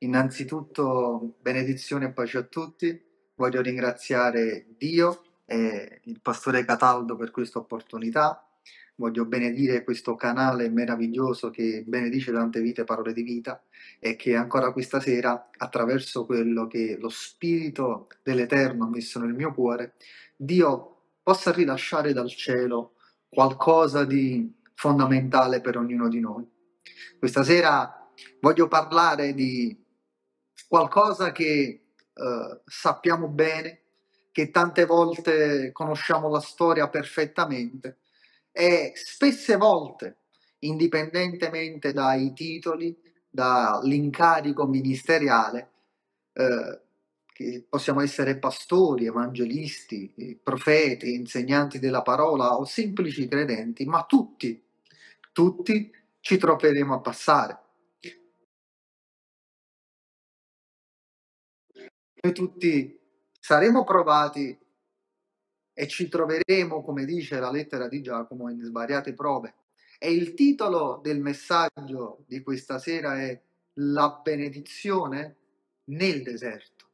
Innanzitutto benedizione e pace a tutti. Voglio ringraziare Dio e il pastore Cataldo per questa opportunità. Voglio benedire questo canale meraviglioso che benedice tante vite, parole di vita e che ancora questa sera, attraverso quello che lo Spirito dell'Eterno ha messo nel mio cuore, Dio possa rilasciare dal cielo qualcosa di fondamentale per ognuno di noi. Questa sera voglio parlare di qualcosa che eh, sappiamo bene, che tante volte conosciamo la storia perfettamente e spesse volte, indipendentemente dai titoli, dall'incarico ministeriale, eh, che possiamo essere pastori, evangelisti, profeti, insegnanti della parola o semplici credenti, ma tutti, tutti ci troveremo a passare. Noi tutti saremo provati e ci troveremo, come dice la lettera di Giacomo, in svariate prove. E il titolo del messaggio di questa sera è La benedizione nel deserto.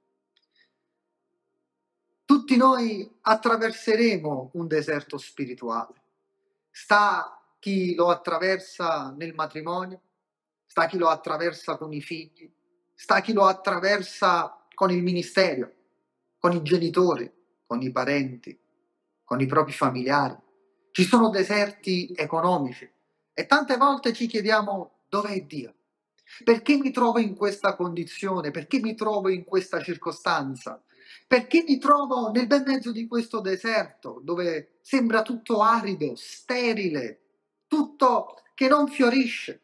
Tutti noi attraverseremo un deserto spirituale. Sta chi lo attraversa nel matrimonio, sta chi lo attraversa con i figli, sta chi lo attraversa con il ministero, con i genitori, con i parenti, con i propri familiari. Ci sono deserti economici e tante volte ci chiediamo dov'è Dio? Perché mi trovo in questa condizione? Perché mi trovo in questa circostanza? Perché mi trovo nel bel mezzo di questo deserto dove sembra tutto arido, sterile, tutto che non fiorisce?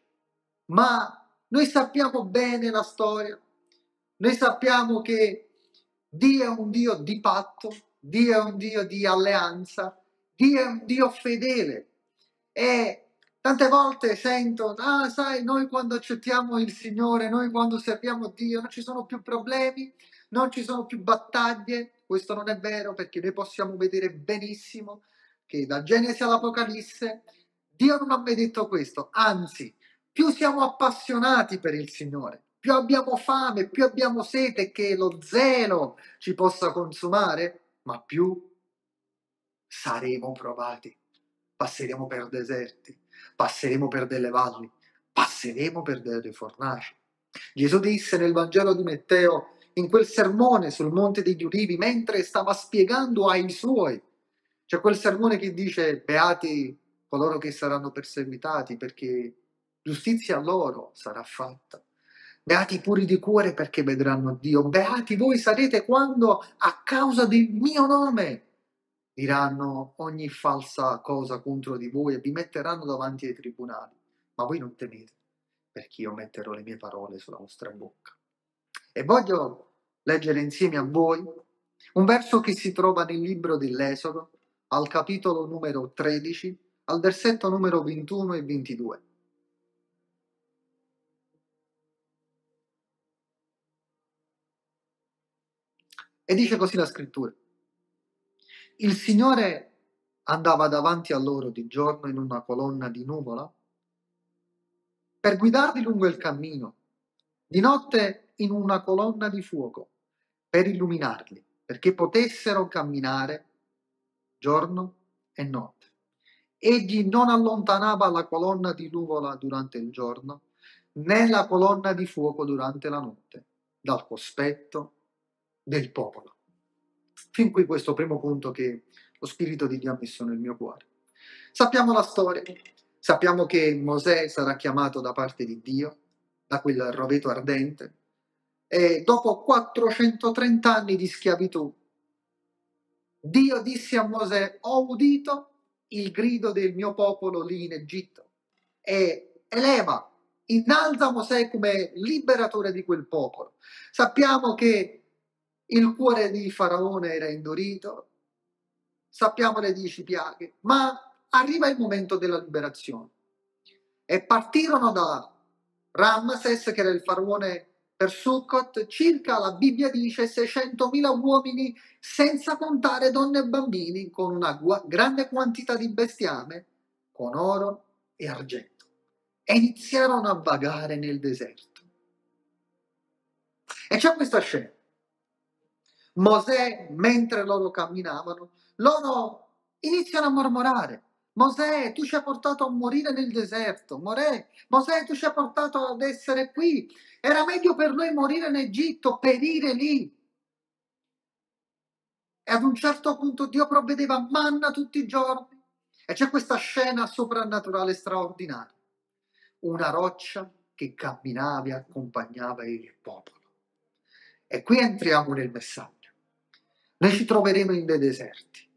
Ma noi sappiamo bene la storia, noi sappiamo che Dio è un Dio di patto, Dio è un Dio di alleanza, Dio è un Dio fedele. E tante volte sento, ah sai, noi quando accettiamo il Signore, noi quando serviamo Dio, non ci sono più problemi, non ci sono più battaglie. Questo non è vero perché noi possiamo vedere benissimo che da Genesi all'Apocalisse Dio non ha mai detto questo, anzi, più siamo appassionati per il Signore, più abbiamo fame, più abbiamo sete che lo zelo ci possa consumare, ma più saremo provati. Passeremo per deserti, passeremo per delle valli, passeremo per delle fornaci. Gesù disse nel Vangelo di Matteo, in quel sermone sul Monte degli Ulivi, mentre stava spiegando ai suoi, c'è quel sermone che dice, beati coloro che saranno perseguitati, perché giustizia a loro sarà fatta. Beati puri di cuore perché vedranno Dio. Beati voi sarete quando a causa del mio nome diranno ogni falsa cosa contro di voi e vi metteranno davanti ai tribunali. Ma voi non temete, perché io metterò le mie parole sulla vostra bocca. E voglio leggere insieme a voi un verso che si trova nel libro dell'Esodo, al capitolo numero 13, al versetto numero 21 e 22. E dice così la scrittura. Il Signore andava davanti a loro di giorno in una colonna di nuvola per guidarli lungo il cammino, di notte in una colonna di fuoco per illuminarli, perché potessero camminare giorno e notte. Egli non allontanava la colonna di nuvola durante il giorno, né la colonna di fuoco durante la notte, dal cospetto del popolo. Fin qui questo primo punto che lo Spirito di Dio ha messo nel mio cuore. Sappiamo la storia, sappiamo che Mosè sarà chiamato da parte di Dio, da quel roveto ardente, e dopo 430 anni di schiavitù, Dio disse a Mosè, ho udito il grido del mio popolo lì in Egitto e eleva, innalza Mosè come liberatore di quel popolo. Sappiamo che il cuore di Faraone era indurito, sappiamo le dieci piaghe, ma arriva il momento della liberazione. E partirono da Ramses, che era il faraone per Sukkot, circa, la Bibbia dice, 600.000 uomini, senza contare donne e bambini, con una grande quantità di bestiame, con oro e argento. E iniziarono a vagare nel deserto. E c'è questa scena. Mosè, mentre loro camminavano, loro iniziano a mormorare. Mosè, tu ci hai portato a morire nel deserto. More, Mosè, tu ci hai portato ad essere qui. Era meglio per noi morire in Egitto, perire lì. E ad un certo punto Dio provvedeva manna tutti i giorni. E c'è questa scena soprannaturale straordinaria. Una roccia che camminava e accompagnava il popolo. E qui entriamo nel messaggio. Noi ci troveremo in dei deserti,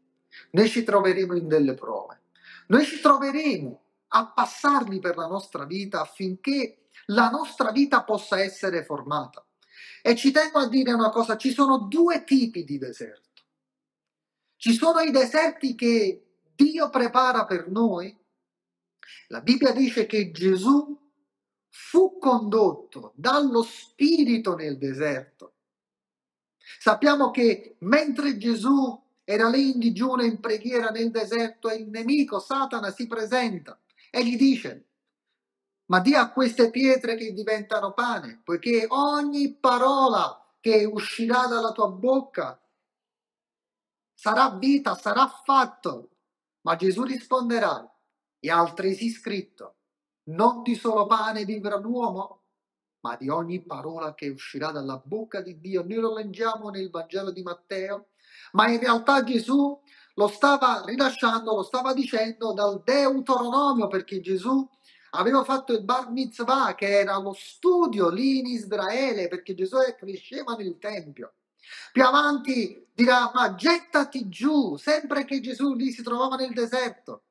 noi ci troveremo in delle prove, noi ci troveremo a passarli per la nostra vita affinché la nostra vita possa essere formata. E ci tengo a dire una cosa, ci sono due tipi di deserto. Ci sono i deserti che Dio prepara per noi. La Bibbia dice che Gesù fu condotto dallo Spirito nel deserto. Sappiamo che mentre Gesù era lì in digiuno in preghiera nel deserto, il nemico Satana si presenta e gli dice, ma dia a queste pietre che diventano pane, poiché ogni parola che uscirà dalla tua bocca sarà vita, sarà fatto. Ma Gesù risponderà, e altresì scritto, non di solo pane vivrà l'uomo, ma di ogni parola che uscirà dalla bocca di Dio. Noi lo leggiamo nel Vangelo di Matteo, ma in realtà Gesù lo stava rilasciando, lo stava dicendo dal Deuteronomio, perché Gesù aveva fatto il bar mitzvah, che era lo studio lì in Israele, perché Gesù cresceva nel Tempio. Più avanti dirà, ma gettati giù, sempre che Gesù lì si trovava nel deserto,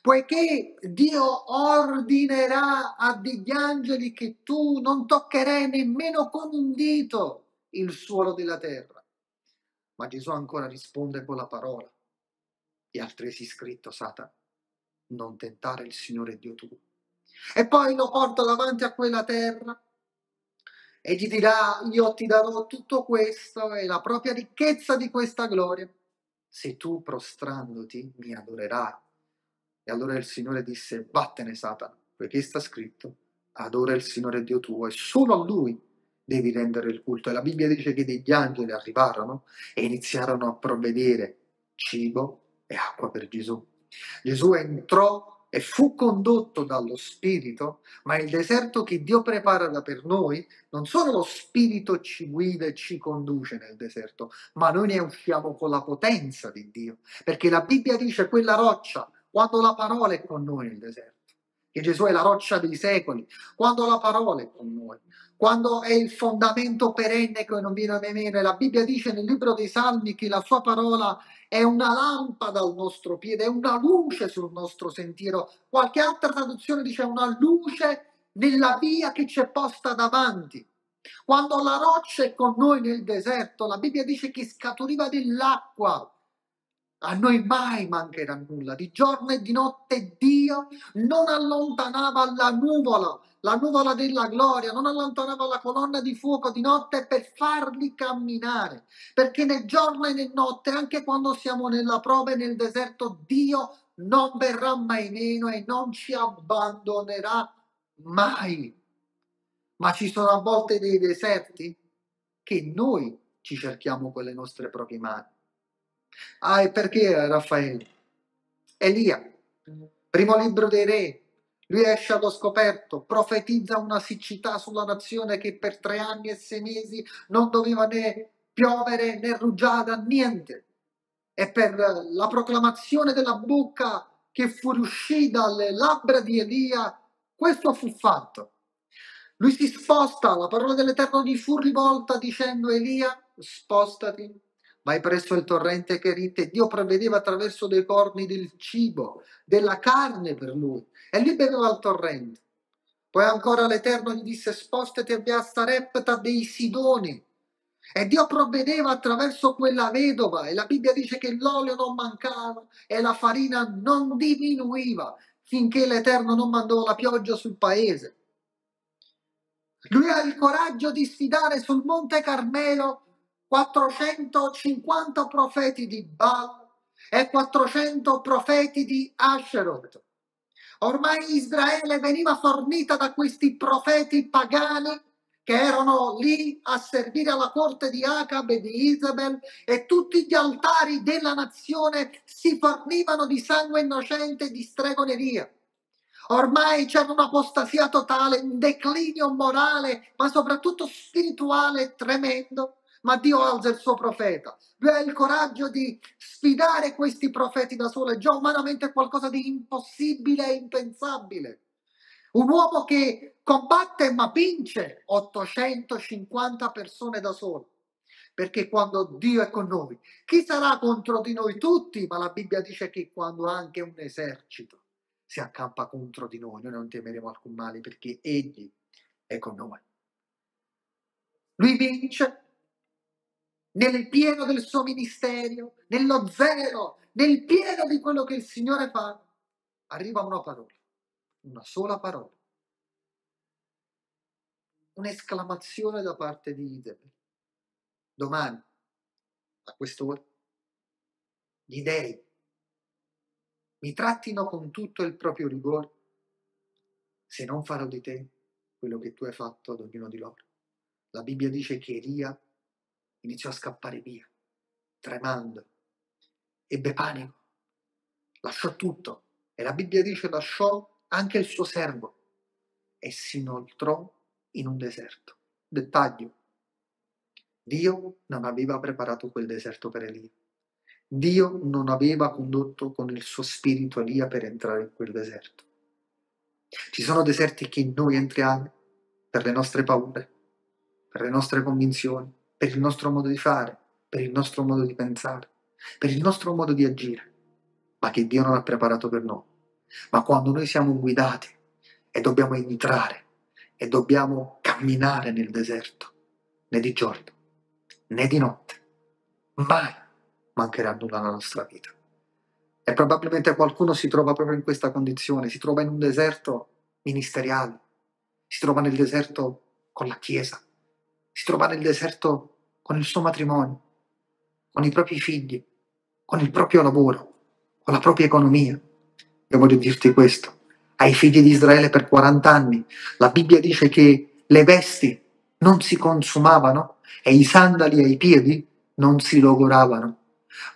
poiché Dio ordinerà a degli angeli che tu non toccherai nemmeno con un dito il suolo della terra. Ma Gesù ancora risponde con la parola, e altresì scritto, Satana, non tentare il Signore Dio tuo. E poi lo porta davanti a quella terra e gli dirà io ti darò tutto questo e la propria ricchezza di questa gloria se tu prostrandoti mi adorerai. E allora il Signore disse vattene Satana, perché sta scritto adora il Signore Dio tuo e solo a Lui devi rendere il culto. E la Bibbia dice che degli angeli arrivarono e iniziarono a provvedere cibo e acqua per Gesù. Gesù entrò e fu condotto dallo Spirito, ma il deserto che Dio prepara per noi, non solo lo Spirito ci guida e ci conduce nel deserto, ma noi ne usciamo con la potenza di Dio, perché la Bibbia dice quella roccia, quando la parola è con noi nel deserto, che Gesù è la roccia dei secoli, quando la parola è con noi, quando è il fondamento perenne che non viene a meno, la Bibbia dice nel libro dei Salmi che la sua parola è una lampada al nostro piede, è una luce sul nostro sentiero. Qualche altra traduzione dice una luce nella via che ci è posta davanti. Quando la roccia è con noi nel deserto, la Bibbia dice che scaturiva dell'acqua. A noi mai mancherà nulla. Di giorno e di notte Dio non allontanava la nuvola la nuvola della gloria, non allontanava la colonna di fuoco di notte per farli camminare, perché nel giorno e nel notte, anche quando siamo nella prova e nel deserto, Dio non verrà mai meno e non ci abbandonerà mai. Ma ci sono a volte dei deserti che noi ci cerchiamo con le nostre proprie mani. Ah, e perché Raffaele? Elia, primo libro dei re, lui esce allo scoperto, profetizza una siccità sulla nazione che per tre anni e sei mesi non doveva né piovere né rugiada, niente. E per la proclamazione della bocca che fuoriuscì dalle labbra di Elia, questo fu fatto. Lui si sposta, la parola dell'Eterno gli fu rivolta dicendo Elia, spostati, vai presso il torrente Cherite. Dio prevedeva attraverso dei corni del cibo, della carne per lui e lui beveva al torrente. Poi ancora l'Eterno gli disse spostati a via Sarepta dei Sidoni. E Dio provvedeva attraverso quella vedova e la Bibbia dice che l'olio non mancava e la farina non diminuiva finché l'Eterno non mandò la pioggia sul paese. Lui ha il coraggio di sfidare sul Monte Carmelo 450 profeti di Baal e 400 profeti di Asherot. Ormai Israele veniva fornita da questi profeti pagani che erano lì a servire alla corte di Acab e di Isabel e tutti gli altari della nazione si fornivano di sangue innocente e di stregoneria. Ormai c'era un'apostasia totale, un declinio morale, ma soprattutto spirituale tremendo. Ma Dio alza il suo profeta. Lui ha il coraggio di sfidare questi profeti da solo. È già umanamente qualcosa di impossibile e impensabile. Un uomo che combatte ma vince 850 persone da solo. Perché quando Dio è con noi, chi sarà contro di noi tutti? Ma la Bibbia dice che quando anche un esercito si accampa contro di noi, noi non temeremo alcun male perché Egli è con noi. Lui vince nel pieno del suo ministero, nello zelo, nel pieno di quello che il Signore fa. Arriva una parola una sola parola, un'esclamazione da parte di Isabel. Domani, a quest'ora, gli dei mi trattino con tutto il proprio rigore, se non farò di te quello che tu hai fatto ad ognuno di loro. La Bibbia dice che Elia iniziò a scappare via, tremando, ebbe panico, lasciò tutto e la Bibbia dice lasciò anche il suo servo e si inoltrò in un deserto. Dettaglio. Dio non aveva preparato quel deserto per Elia. Dio non aveva condotto con il suo spirito Elia per entrare in quel deserto. Ci sono deserti che noi entriamo per le nostre paure, per le nostre convinzioni, per il nostro modo di fare, per il nostro modo di pensare, per il nostro modo di agire, ma che Dio non ha preparato per noi. Ma quando noi siamo guidati e dobbiamo entrare e dobbiamo camminare nel deserto, né di giorno né di notte, mai mancherà nulla nella nostra vita. E probabilmente qualcuno si trova proprio in questa condizione, si trova in un deserto ministeriale, si trova nel deserto con la Chiesa, si trova nel deserto con il suo matrimonio, con i propri figli, con il proprio lavoro, con la propria economia. Io voglio dirti questo. Ai figli di Israele per 40 anni la Bibbia dice che le vesti non si consumavano e i sandali ai piedi non si logoravano.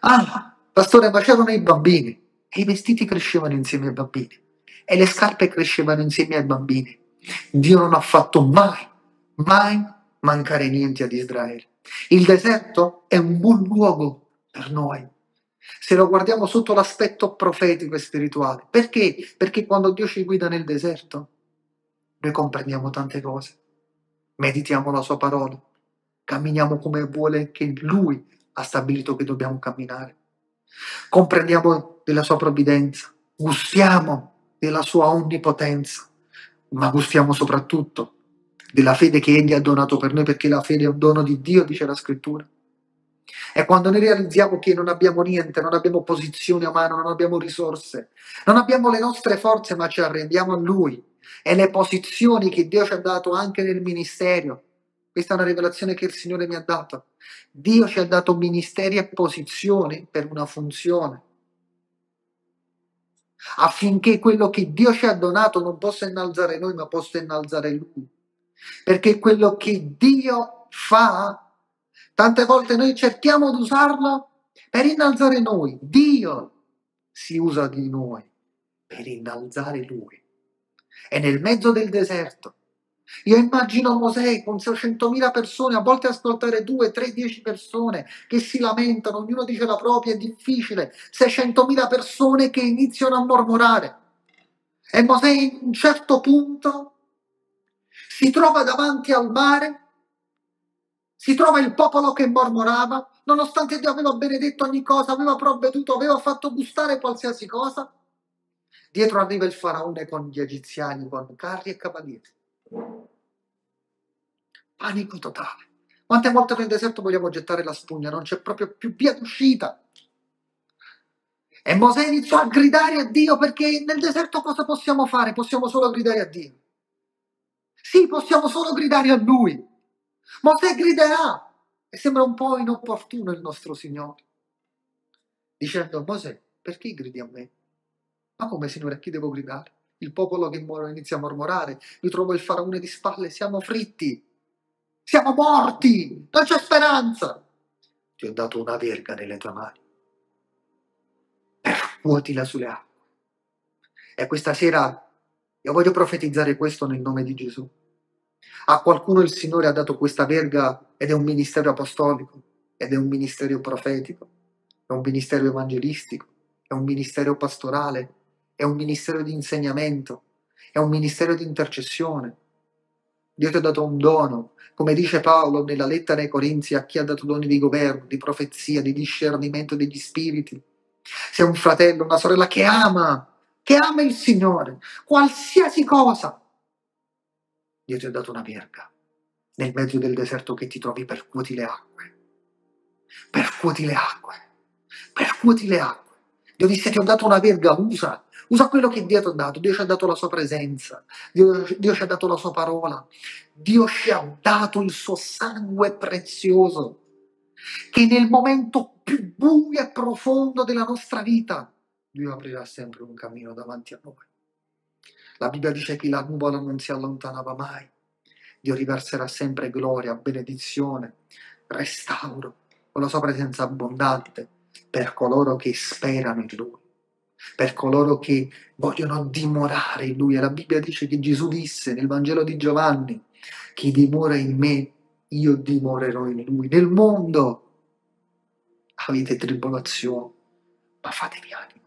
Ah, pastore, ma c'erano i bambini e i vestiti crescevano insieme ai bambini e le scarpe crescevano insieme ai bambini. Dio non ha fatto mai, mai mancare niente ad Israele. Il deserto è un buon luogo per noi. Se lo guardiamo sotto l'aspetto profetico e spirituale. Perché? Perché quando Dio ci guida nel deserto, noi comprendiamo tante cose, meditiamo la sua parola, camminiamo come vuole che Lui ha stabilito che dobbiamo camminare, comprendiamo della sua provvidenza, gustiamo della sua onnipotenza, ma gustiamo soprattutto della fede che Egli ha donato per noi, perché la fede è un dono di Dio, dice la scrittura. E quando noi realizziamo che non abbiamo niente, non abbiamo posizione a mano, non abbiamo risorse, non abbiamo le nostre forze, ma ci arrendiamo a Lui e le posizioni che Dio ci ha dato anche nel ministero. Questa è una rivelazione che il Signore mi ha dato. Dio ci ha dato ministeri e posizioni per una funzione affinché quello che Dio ci ha donato non possa innalzare noi, ma possa innalzare Lui. Perché quello che Dio fa Tante volte noi cerchiamo di usarlo per innalzare noi. Dio si usa di noi per innalzare Lui. E nel mezzo del deserto, io immagino Mosè con 600.000 persone, a volte ascoltare 2, 3, 10 persone che si lamentano, ognuno dice la propria, è difficile. 600.000 persone che iniziano a mormorare. E Mosè in un certo punto si trova davanti al mare si trova il popolo che mormorava, nonostante Dio aveva benedetto ogni cosa, aveva provveduto, aveva fatto gustare qualsiasi cosa. Dietro arriva il faraone con gli egiziani, con carri e cavalieri. Panico totale. Quante volte nel deserto vogliamo gettare la spugna, non c'è proprio più via d'uscita. E Mosè iniziò a gridare a Dio perché nel deserto cosa possiamo fare? Possiamo solo gridare a Dio. Sì, possiamo solo gridare a Lui. Mosè griderà e sembra un po' inopportuno il nostro Signore, dicendo Mosè, perché gridi a me? Ma come Signore, a chi devo gridare? Il popolo che inizia a mormorare, mi trovo il faraone di spalle, siamo fritti. siamo morti, non c'è speranza. Ti ho dato una verga nelle tue mani, percuotila sulle acque. E questa sera io voglio profetizzare questo nel nome di Gesù. A qualcuno il Signore ha dato questa verga ed è un ministero apostolico, ed è un ministero profetico, è un ministero evangelistico, è un ministero pastorale, è un ministero di insegnamento, è un ministero di intercessione. Dio ti ha dato un dono, come dice Paolo nella lettera ai Corinzi, a chi ha dato doni di governo, di profezia, di discernimento degli spiriti. Sei un fratello, una sorella che ama, che ama il Signore, qualsiasi cosa. Ti ha dato una verga nel mezzo del deserto che ti trovi, percuoti le acque. Percuoti le acque. Percuoti le acque. Dio disse ti ho dato una verga, usa, usa quello che Dio ti ha dato. Dio ci ha dato la sua presenza, Dio, Dio ci ha dato la sua parola, Dio ci ha dato il suo sangue prezioso, che nel momento più buio e profondo della nostra vita, Dio aprirà sempre un cammino davanti a noi. La Bibbia dice che la nuvola non si allontanava mai. Dio riverserà sempre gloria, benedizione, restauro, con la sua presenza abbondante per coloro che sperano in Lui, per coloro che vogliono dimorare in Lui. E la Bibbia dice che Gesù disse nel Vangelo di Giovanni, chi dimora in me, io dimorerò in Lui. Nel mondo avete tribolazione, ma fatevi animo,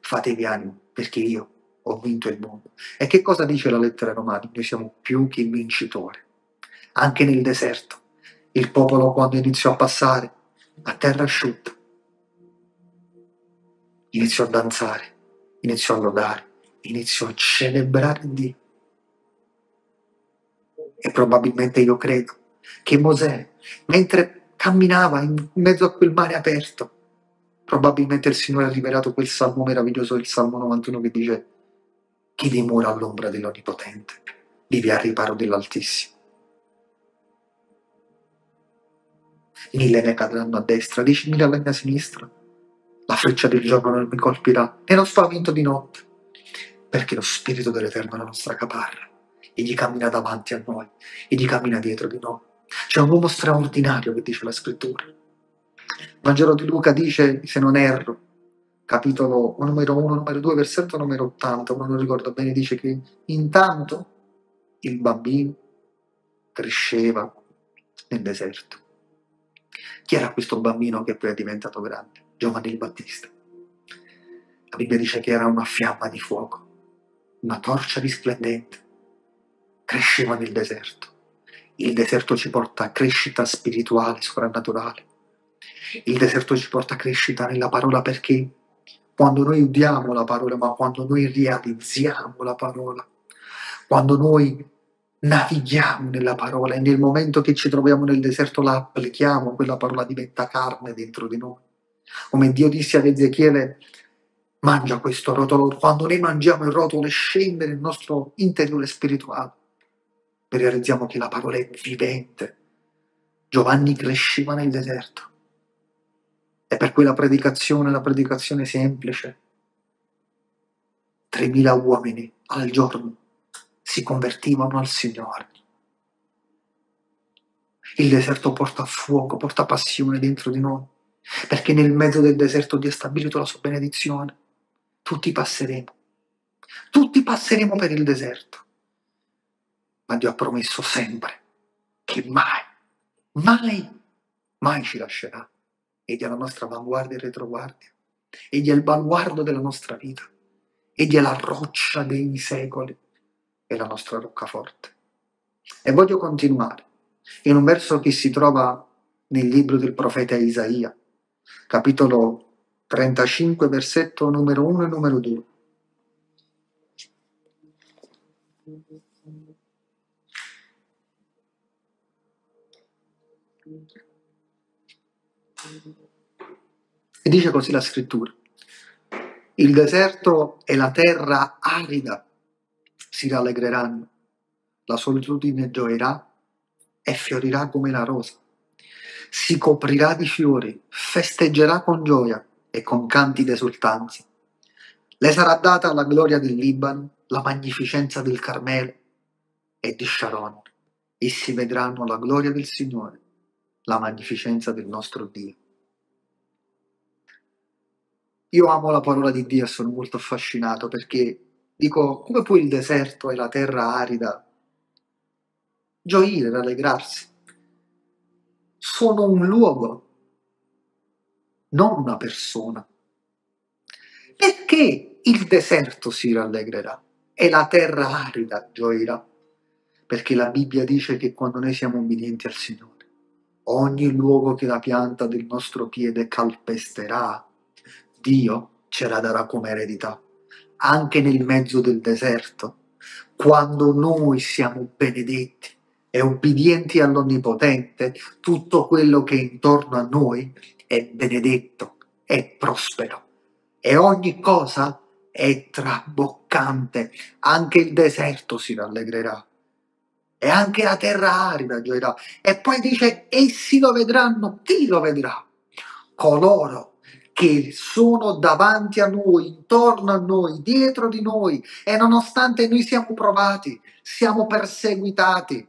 fatevi animo, perché io ho vinto il mondo. E che cosa dice la lettera ai Romani? Noi siamo più che vincitori. Anche nel deserto, il popolo quando iniziò a passare a terra asciutta, iniziò a danzare, iniziò a lodare, iniziò a celebrare Dio. E probabilmente io credo che Mosè, mentre camminava in mezzo a quel mare aperto, probabilmente il Signore ha rivelato quel salmo meraviglioso, il Salmo 91 che dice chi dimora all'ombra dell'Onnipotente vive al riparo dell'Altissimo. Mille ne cadranno a destra, diecimila alla mia sinistra, la freccia del giorno non mi colpirà, né lo spavento di notte, perché lo Spirito dell'Eterno è la nostra caparra, egli cammina davanti a noi, egli cammina dietro di noi. C'è un uomo straordinario che dice la scrittura. Il Vangelo di Luca dice, se non erro, capitolo numero 1, numero 2, versetto numero 80, uno non ricordo bene, dice che intanto il bambino cresceva nel deserto. Chi era questo bambino che poi è diventato grande? Giovanni il Battista. La Bibbia dice che era una fiamma di fuoco, una torcia risplendente. Cresceva nel deserto. Il deserto ci porta a crescita spirituale, soprannaturale. Il deserto ci porta a crescita nella parola perché quando noi udiamo la parola, ma quando noi realizziamo la parola, quando noi navighiamo nella parola e nel momento che ci troviamo nel deserto la applichiamo, quella parola diventa carne dentro di noi. Come Dio disse ad Ezechiele, mangia questo rotolo, quando noi mangiamo il rotolo scende nel nostro interiore spirituale, realizziamo che la parola è vivente. Giovanni cresceva nel deserto. E per quella predicazione, la predicazione semplice, 3.000 uomini al giorno si convertivano al Signore. Il deserto porta fuoco, porta passione dentro di noi perché nel mezzo del deserto Dio ha stabilito la sua benedizione. Tutti passeremo, tutti passeremo per il deserto, ma Dio ha promesso sempre che mai, mai, mai ci lascerà. Egli è la nostra avanguardia e retroguardia, egli è il baluardo della nostra vita, egli è la roccia dei secoli e la nostra roccaforte. E voglio continuare in un verso che si trova nel libro del profeta Isaia, capitolo 35, versetto numero 1 e numero 2. E dice così la scrittura. Il deserto e la terra arida si rallegreranno, la solitudine gioirà e fiorirà come la rosa si coprirà di fiori, festeggerà con gioia e con canti d'esultanza. Le sarà data la gloria del Libano, la magnificenza del Carmelo e di Sharon, essi vedranno la gloria del Signore, la magnificenza del nostro Dio. Io amo la parola di Dio e sono molto affascinato perché dico, come può il deserto e la terra arida gioire, rallegrarsi? Sono un luogo, non una persona. Perché il deserto si rallegrerà e la terra arida gioirà? Perché la Bibbia dice che quando noi siamo obbedienti al Signore, ogni luogo che la pianta del nostro piede calpesterà, Dio ce la darà come eredità, anche nel mezzo del deserto, quando noi siamo benedetti e obbedienti all'Onnipotente, tutto quello che è intorno a noi è benedetto, è prospero. E ogni cosa è traboccante, anche il deserto si rallegrerà e anche la terra arida gioirà. E poi dice, essi lo vedranno, chi lo vedrà? Coloro che sono davanti a noi, intorno a noi, dietro di noi e nonostante noi siamo provati, siamo perseguitati,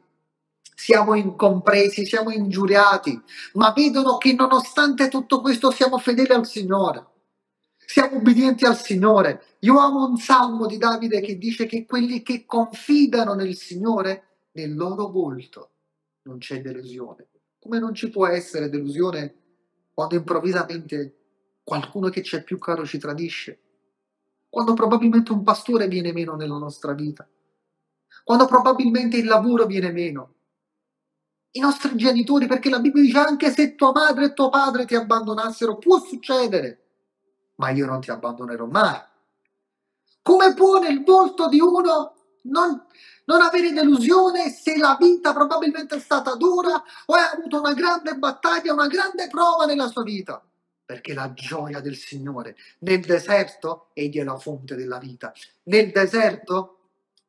siamo incompresi, siamo ingiuriati, ma vedono che nonostante tutto questo siamo fedeli al Signore. Siamo obbedienti al Signore. Io amo un salmo di Davide che dice che quelli che confidano nel Signore nel loro volto non c'è delusione. Come non ci può essere delusione quando improvvisamente qualcuno che c'è più caro ci tradisce? Quando probabilmente un pastore viene meno nella nostra vita? Quando probabilmente il lavoro viene meno? I nostri genitori, perché la Bibbia dice anche se tua madre e tuo padre ti abbandonassero, può succedere, ma io non ti abbandonerò mai. Come può nel volto di uno non, non avere delusione se la vita probabilmente è stata dura o hai avuto una grande battaglia, una grande prova nella sua vita. Perché la gioia del Signore nel deserto egli è la fonte della vita. Nel deserto,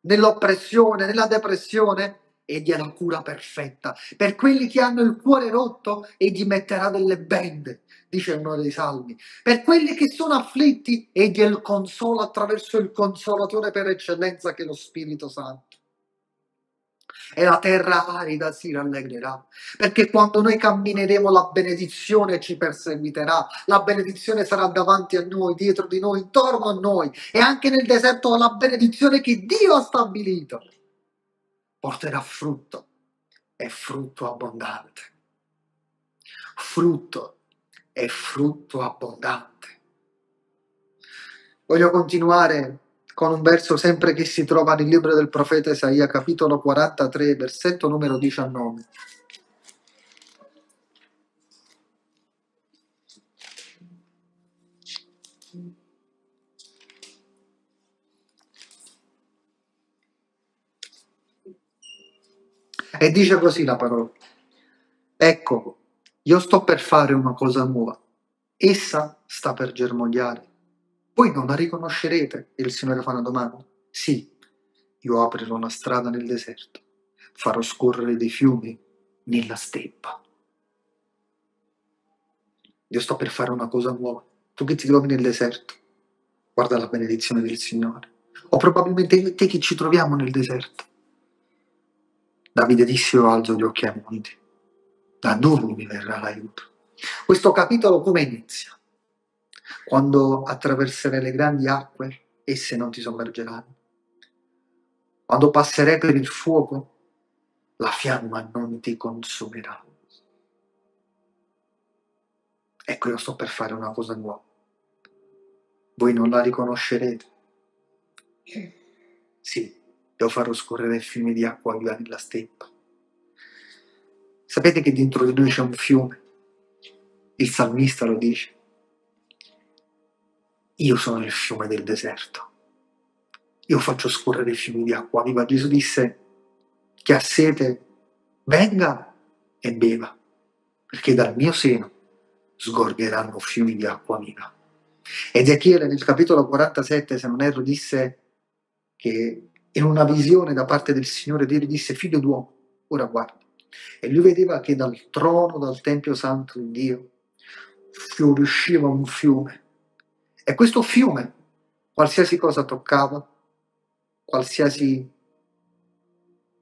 nell'oppressione, nella depressione, egli è la cura perfetta. Per quelli che hanno il cuore rotto, egli metterà delle bende, dice uno dei salmi. Per quelli che sono afflitti, egli il consolo attraverso il consolatore per eccellenza che è lo Spirito Santo e la terra arida si rallegrerà, perché quando noi cammineremo la benedizione ci perseguiterà, la benedizione sarà davanti a noi, dietro di noi, intorno a noi e anche nel deserto la benedizione che Dio ha stabilito porterà frutto e frutto abbondante. Frutto e frutto abbondante. Voglio continuare con un verso sempre che si trova nel libro del profeta Isaia, capitolo 43, versetto numero 19. E dice così la parola. Ecco, io sto per fare una cosa nuova. Essa sta per germogliare voi non la riconoscerete? Il Signore fa una domanda. Sì, io aprirò una strada nel deserto, farò scorrere dei fiumi nella steppa. Io sto per fare una cosa nuova. Tu che ti trovi nel deserto, guarda la benedizione del Signore. O probabilmente te che ci troviamo nel deserto. Davide disse io alzo gli occhi ai monti. Da dove mi verrà l'aiuto? Questo capitolo come inizia? Quando attraverserai le grandi acque, esse non ti sommergeranno. Quando passerai per il fuoco, la fiamma non ti consumerà. Ecco, io sto per fare una cosa nuova. Voi non la riconoscerete. Sì, io farò scorrere fiumi di acqua viva nella steppa. Sapete che dentro di noi c'è un fiume? Il salmista lo dice. Io sono il fiume del deserto. Io faccio scorrere fiumi di acqua viva. Gesù disse, chi ha sete, venga e beva, perché dal mio seno sgorgeranno fiumi di acqua viva. Ezechiele nel capitolo 47, se non erro, disse che in una visione da parte del Signore Dio gli disse, figlio d'uomo, ora guarda. E lui vedeva che dal trono, dal Tempio Santo di Dio, fiorisciva un fiume e questo fiume, qualsiasi cosa toccava, qualsiasi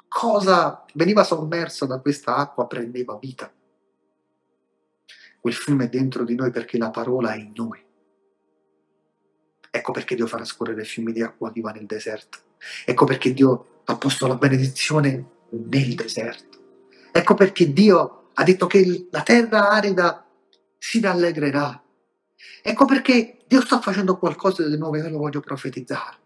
cosa veniva sommerso da questa acqua prendeva vita. Quel fiume è dentro di noi perché la parola è in noi. Ecco perché Dio farà scorrere fiumi di acqua viva nel deserto. Ecco perché Dio ha posto la benedizione nel deserto. Ecco perché Dio ha detto che la terra arida si rallegrerà. Ecco perché Dio sta facendo qualcosa di nuovo e io lo voglio profetizzare.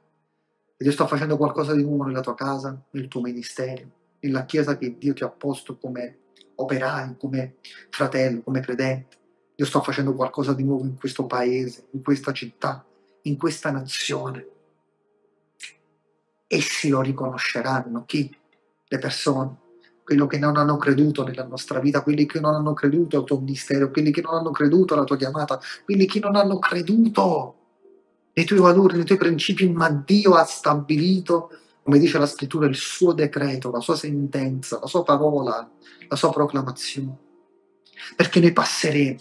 Dio sta facendo qualcosa di nuovo nella tua casa, nel tuo ministero, nella chiesa che Dio ti ha posto come operai, come fratello, come credente. Dio sta facendo qualcosa di nuovo in questo paese, in questa città, in questa nazione. Essi lo riconosceranno, chi? Le persone, quelli che non hanno creduto nella nostra vita, quelli che non hanno creduto al tuo ministero, quelli che non hanno creduto alla tua chiamata, quelli che non hanno creduto nei tuoi valori, nei tuoi principi, ma Dio ha stabilito, come dice la scrittura, il suo decreto, la sua sentenza, la sua parola, la sua proclamazione. Perché noi passeremo,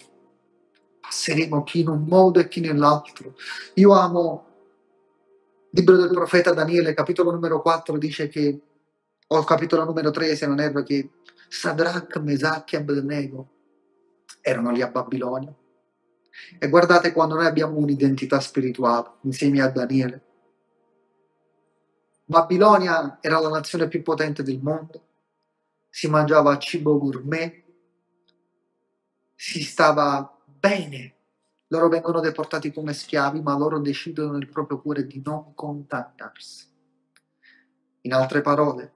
passeremo chi in un modo e chi nell'altro. Io amo libro del profeta Daniele, capitolo numero 4, dice che, o capitolo numero 3 se non erro, che Sadrach, Mesach e Abednego erano lì a Babilonia. E guardate quando noi abbiamo un'identità spirituale insieme a Daniele. Babilonia era la nazione più potente del mondo, si mangiava cibo gourmet, si stava bene. Loro vengono deportati come schiavi, ma loro decidono nel proprio cuore di non contattarsi. In altre parole,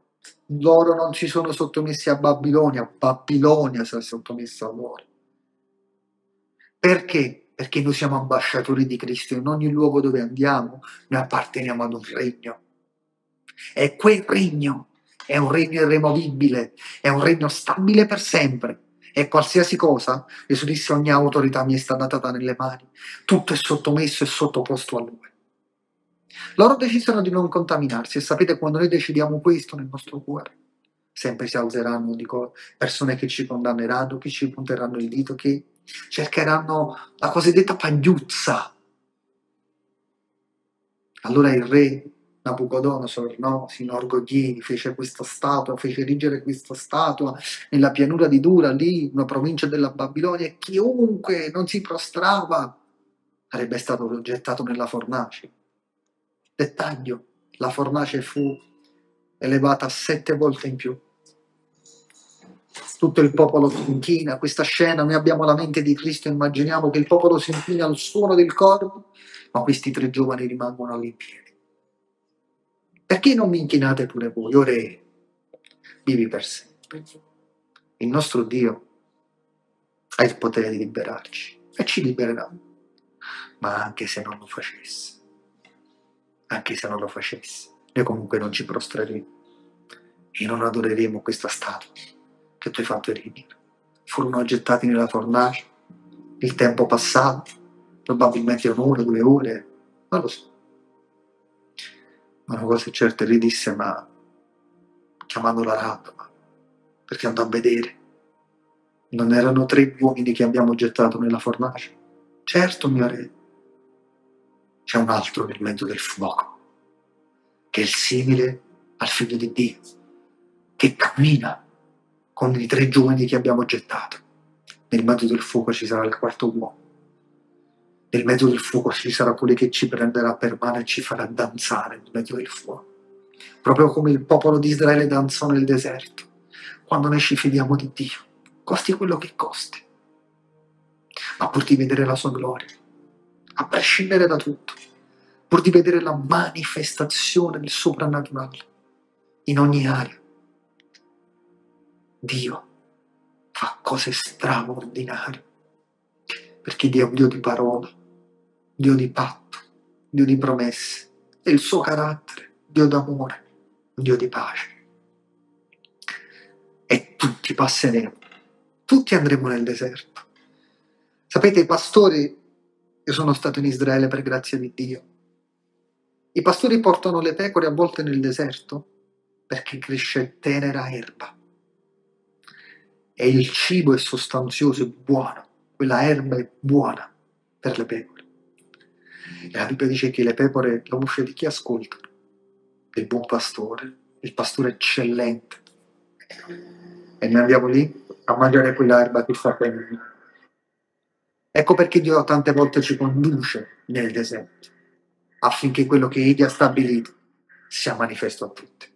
loro non si sono sottomessi a Babilonia, Babilonia si è sottomessa a loro. Perché? Perché noi siamo ambasciatori di Cristo in ogni luogo dove andiamo, noi apparteniamo ad un regno. E quel regno è un regno irremovibile, è un regno stabile per sempre. E qualsiasi cosa, Gesù disse, ogni autorità mi è stata data nelle mani. Tutto è sottomesso e sottoposto a Lui. Loro decisero di non contaminarsi e sapete quando noi decidiamo questo nel nostro cuore, sempre si alzeranno dico, persone che ci condanneranno, che ci punteranno il dito, che cercheranno la cosiddetta pagliuzza. Allora il re Nabucodonosor no? si inorgoglì, fece questa statua, fece erigere questa statua nella pianura di Dura, lì, una provincia della Babilonia, e chiunque non si prostrava sarebbe stato gettato nella fornace. Dettaglio, la fornace fu elevata sette volte in più. Tutto il popolo si inchina, questa scena, noi abbiamo la mente di Cristo, immaginiamo che il popolo si inchina al suono del corpo, ma questi tre giovani rimangono piedi perché non vi inchinate pure voi, o re, vivi per sempre? Il nostro Dio ha il potere di liberarci e ci libererà, ma anche se non lo facesse, anche se non lo facesse, noi comunque non ci prostreremo e non adoreremo questa statua che tu hai fatto erigere. Furono gettati nella fornace, il tempo passato, probabilmente un'ora, due ore, non lo so ma una cosa è certa, gli disse, ma chiamandola Rahab, perché andò a vedere. Non erano tre uomini che abbiamo gettato nella fornace? Certo, mio re. C'è un altro nel mezzo del fuoco, che è il simile al figlio di Dio, che cammina con i tre giovani che abbiamo gettato. Nel mezzo del fuoco ci sarà il quarto uomo nel mezzo del fuoco ci sarà quello che ci prenderà per mano e ci farà danzare nel mezzo del fuoco. Proprio come il popolo di Israele danzò nel deserto, quando noi ci fidiamo di Dio, costi quello che costi, ma pur di vedere la sua gloria, a prescindere da tutto, pur di vedere la manifestazione del soprannaturale in ogni area. Dio fa cose straordinarie, perché Dio è un Dio di parola, Dio di patto, Dio di promesse, e il suo carattere, Dio d'amore, Dio di pace. E tutti passeremo, tutti andremo nel deserto. Sapete, i pastori, io sono stato in Israele per grazia di Dio, i pastori portano le pecore a volte nel deserto perché cresce tenera erba e il cibo è sostanzioso e buono, quella erba è buona per le pecore. La Bibbia dice che le pecore, la voce di chi ascoltano? Del buon pastore, il pastore eccellente, E noi andiamo lì a mangiare quell'erba che fa bene. Ecco perché Dio tante volte ci conduce nel deserto, affinché quello che Egli ha stabilito sia manifesto a tutti.